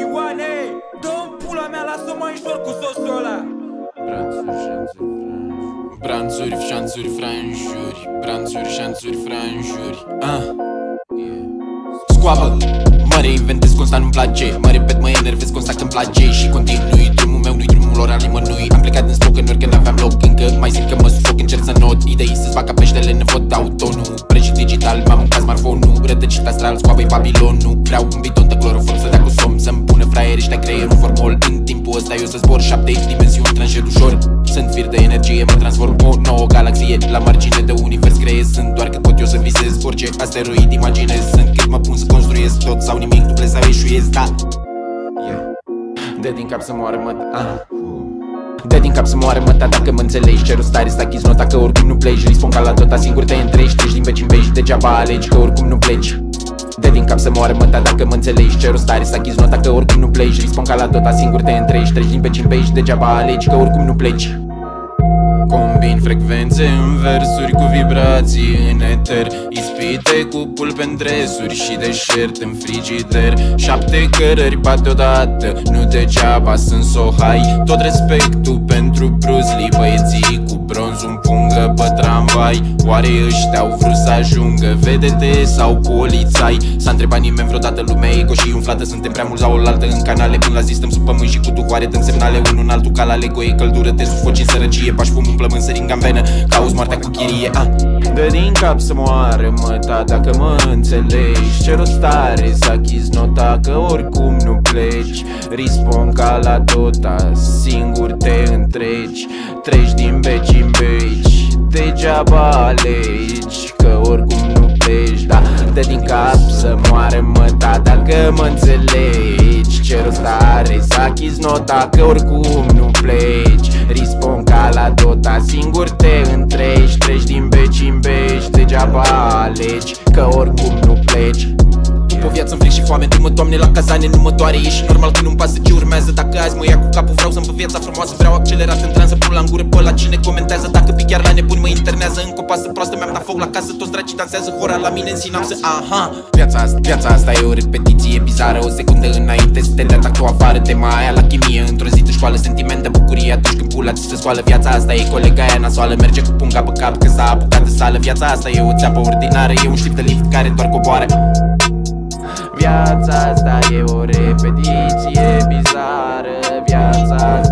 Ioane, dă-mi pula mea, lasă mai ușor cu sosul ăla. Branțuri, șanțuri, franjuri Branțuri, șanțuri, franjuri ah. Scoabă, mă reinventez constant, nu-mi place. Mă repet, mă enervez constant când place. Și continui, drumul meu nu-i drumul lor al nimănui Am plecat astral, scoabă-i Babilonul Vreau un bidon de cloroform să dea cu somn. Să-mi pună fraieri ăștia creierul formol. În timpul ăsta eu să zbor șapte dimensiuni tranșez ușor. Sunt fir de energie, mă transform o nouă galaxie. La margine de univers creez Sunt doar cât pot eu să visez Orice asteroid imaginez. Sunt cât mă pun să construiesc tot sau nimic Tu sau eșuiesc, da? Yeah. Dă din cap să moară mă ah. Dă din cap să moară măta dacă mă înțelegi. Cerul stare să achizi nota că oricum nu pleci. Respond ca la tot, singur te întrești Treci din veci în veci, degeaba alegi că oricum nu pleci Dă din cap să moară măta dacă mă înțelegi Cerul stare să achizi nota că oricum nu pleci Respond ca la tot, singur te întrești. Treci din veci în veci, degeaba alegi că oricum nu pleci. Combin frecvențe în versuri cu vibrații în eter. Ispite cu pulpe în dresuri și deșert în frigider. Șapte cărări bat deodată, nu degeaba sunt so high Tot respectul pentru Bruce Lee, băieții cu bronz un pungă pe tramvai Oare ăștia au vrut să ajungă? Vedete sau polițai? S-a întrebat nimeni vreodată lumea ego și umflată. Suntem prea mulți la oaltă în canale Până la zi stăm sub pământ și cu duhoare Dăm semnale. Unul în altul ca la Lego E căldură, te sufoci în sărăcie. Pași fum în plămân, săringa în venă Cauzi moartea cu chirie ah. Dă din cap să moară măta dacă mă înțelegi. Ce rost are să achizi nota că oricum nu pleci Rispon ca la Dota, singur te întregi. Treci din beci în beci Degeaba alegi. Că oricum nu pleci Da, dă din cap să moară măta dacă mă înțelegi. Ce rost are să achizi nota că oricum nu pleci. Rispon ca la Dota, singur te întregi. Treci din beci în beci, degeaba alegi. Că oricum nu pleci după o viață în fric și foame. Du-mă, Doamne, la cazane, nu mă doare E și normal că nu-mi pasă ce urmează. Dacă azi mă ia cu capul, vreau să-mi văd viața frumoasă. Vreau accelerat în transă, pun la în gură pe la cine comentează. Dacă pic chiar la nebuni mă internează Încă o pasă proastă, mi-am dat foc la casă. Toți dracii dansează hora la mine în sinapsă. Aha, viața asta, viața asta e o repetiție bizară. O secundă înainte să te atac o afară Tema aia la chimie, într-o zi de școală Sentiment de bucurie. Atunci când pula ți se scoală Viața asta e colega aia nasoală. Merge cu punga pe cap că s-a apucat de sală. Viața asta e o țeapă ordinară E un știp de lift care doar coboară Viața asta e o repetiție bizară. Viața asta e o repetiție